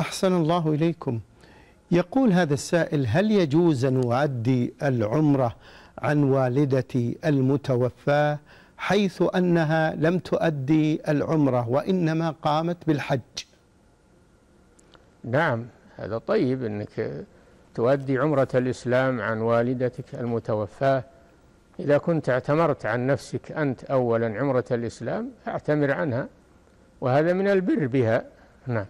أحسن الله إليكم. يقول هذا السائل هل يجوز أن أؤدي العمرة عن والدتي المتوفاة حيث أنها لم تؤدي العمرة وإنما قامت بالحج؟ نعم هذا طيب أنك تؤدي عمرة الإسلام عن والدتك المتوفاة. إذا كنت اعتمرت عن نفسك أنت أولا عمرة الإسلام اعتمر عنها وهذا من البر بها. نعم.